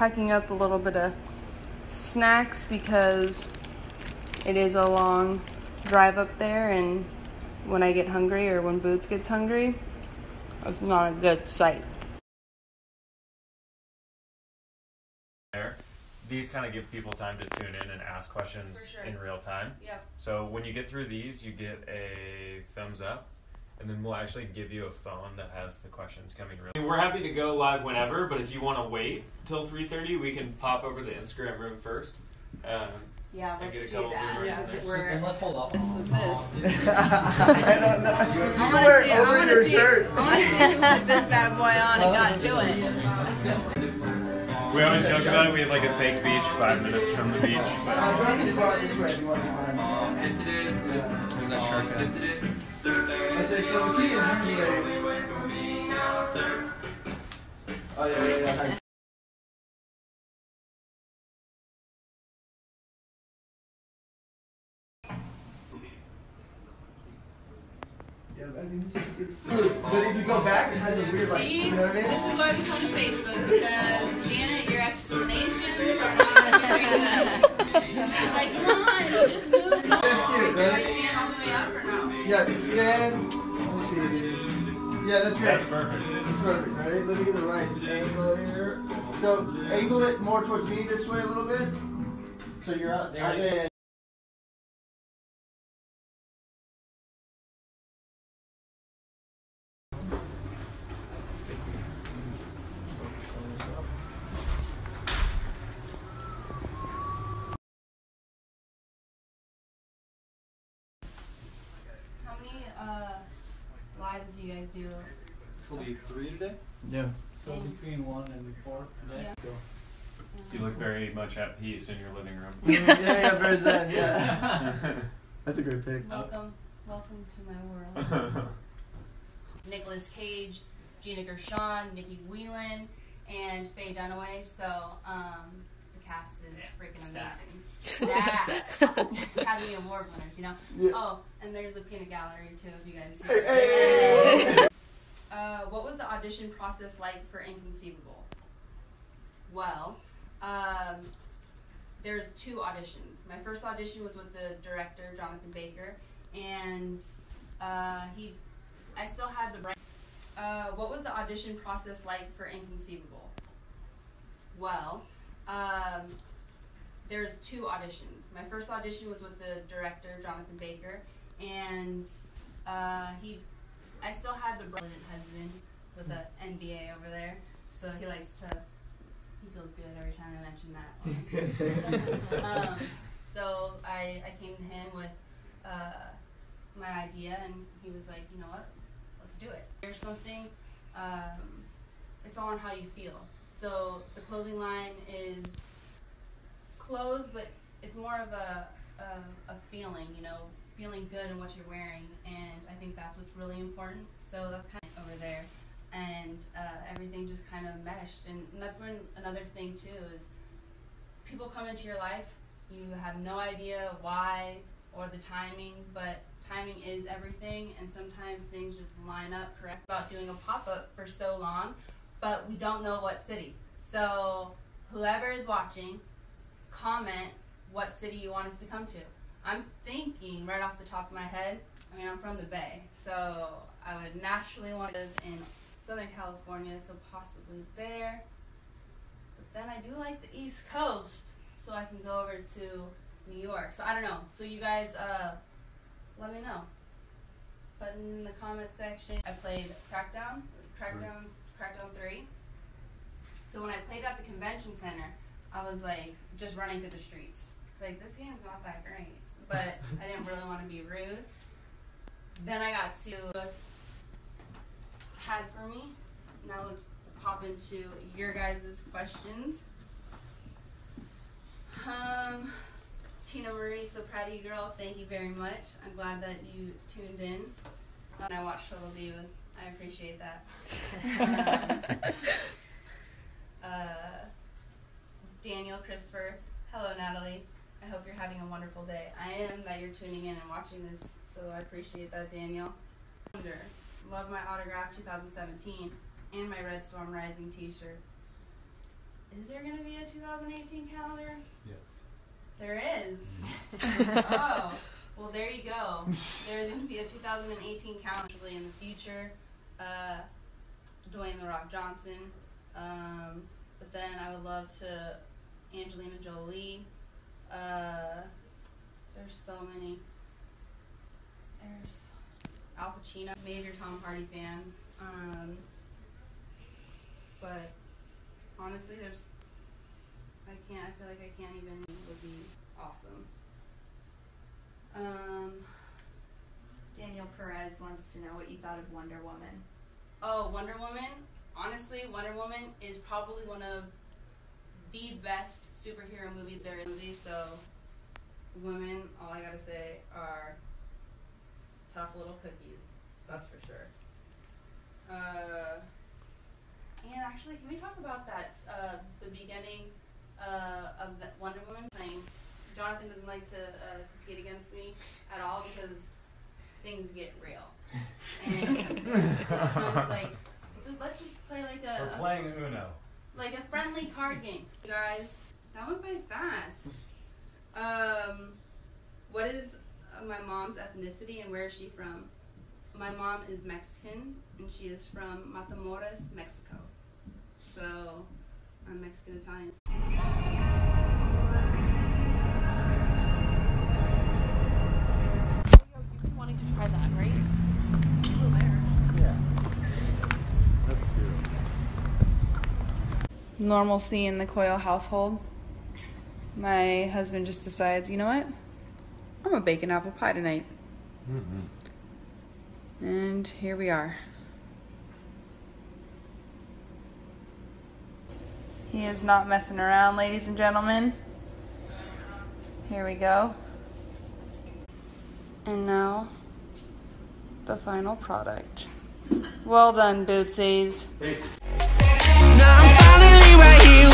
packing up a little bit of snacks because it is a long drive up there, and when I get hungry or when Boots gets hungry, it's not a good sight. These kind of give people time to tune in and ask questions sure. in real time. Yep. So when you get through these, you get a thumbs up, and then we'll actually give you a phone that has the questions coming real. We're happy to go live whenever, but if you want to wait till 3:30, we can pop over to the Instagram room first. Um, Yeah, And let's get a do couple that. viewers Just in there. we're And let's hold off this on with this. I don't know. I want to see. I want to see. shirt. I want to see who put this bad boy on and got to it. we always joke about it. We have like a fake beach five minutes from the beach. Uh, go to the bar this way if you want to find There's that shark head. I said, so the key is usually. Oh, yeah, yeah, yeah. Yeah, I mean, this is, it's but if you go back, it has a weird, like, See, you know what I mean? this is why we come to Facebook because Janet, Yeah, stand. Let me see. Yeah, that's That's perfect. That's perfect, right? Let me get the right angle here. So angle it more towards me this way a little bit. So you're out There out it is. there. How many uh, lives do you guys do? This will be three today. Yeah. So between one and four today. Yeah. Go. You look very much at peace in your living room. yeah, yeah, very zen, yeah. That's a great pick. Welcome, welcome to my world. Nicolas Cage, Gina Gershon, Nicky Whelan, and Faye Dunaway. So um, the cast is freaking amazing. Stacked. Academy Award winners, you know. Yeah. Oh, and there's a peanut gallery too, if you guys. Hey, hey. Uh, what was the audition process like for Inconceivable? Well, um, there's two auditions. My first audition was with the director Jonathan Baker, and uh, he, I still had the. right- Uh, what was the audition process like for Inconceivable? Well, um, there's two auditions. My first audition was with the director Jonathan Baker, and uh, he, I still had the brilliant husband with the NBA over there, so he likes to. He feels good every time I mention that. um, so I, I came to him with uh, my idea, and he was like, you know what, let's do it. There's something, um, it's all on how you feel. So the clothing line is clothes, but it's more of a, a, a feeling, you know, feeling good in what you're wearing, and I think that's what's really important. So that's kind of over there, and uh, everything just kind of meshed, and, and that's when another thing too is people come into your life, you have no idea why or the timing, but timing is everything, and sometimes things just line up correct. About doing a pop up for so long, but we don't know what city. So whoever is watching, comment what city you want us to come to. I'm thinking right off the top of my head. I mean, I'm from the Bay, so I would naturally want to live in Southern California, so possibly there. But then I do like the East Coast, so I can go over to New York. So I don't know. So you guys, uh, let me know. But in the comment section. I played Crackdown, Crackdown, Crackdown Three. So when I played at the convention center, I was like just running through the streets. It's like this game's not that great, but I didn't really want to be rude. Then I got to had for me. Now let's hop into your guys' questions. Um, Tina Marie, so proud of you, girl. Thank you very much. I'm glad that you tuned in. And I watched all Total Divas. I appreciate that. uh, uh, Daniel, Christopher. Hello, Natalie. I hope you're having a wonderful day. I am that you're tuning in and watching this, so I appreciate that, Daniel. Wonder. Love my autograph 2017 and my Red Storm Rising t shirt. is there gonna be a 2018 calendar? Yes. There is. oh, well, there you go. There's going to be a 2018 calendar in the future. Uh, Dwayne the Rock Johnson. Um, but then I would love to Angelina Jolie. Uh, there's so many. There's Al Pacino, major Tom Hardy fan. Um, but honestly, there's I can't. I feel like I can't even. Would be awesome. Um. Daniel Perez wants to know what you thought of Wonder Woman. Oh, Wonder Woman. Honestly, Wonder Woman is probably one of the best superhero movies there is. So women, all I gotta say are tough little cookies. That's for sure. Uh, and actually, can we talk about that? Uh, the beginning uh, of the Wonder Woman thing. Jonathan doesn't like to uh, compete against me at all because things get real. And it's like, just, let's just play like a, We're a playing Uno. like a friendly card game. You guys, that went by fast. Um, what is uh, my mom's ethnicity and where is she from? My mom is Mexican and she is from Matamoros, Mexico. So, I'm Mexican Italian. Normalcy in the Coyle household. My husband just decides, you know what? I'm gonna bake an apple pie tonight. Mm-hmm. And here we are. He is not messing around, ladies and gentlemen. Here we go. And now, the final product. Well done, Bootsies. Hey. Now I'm right here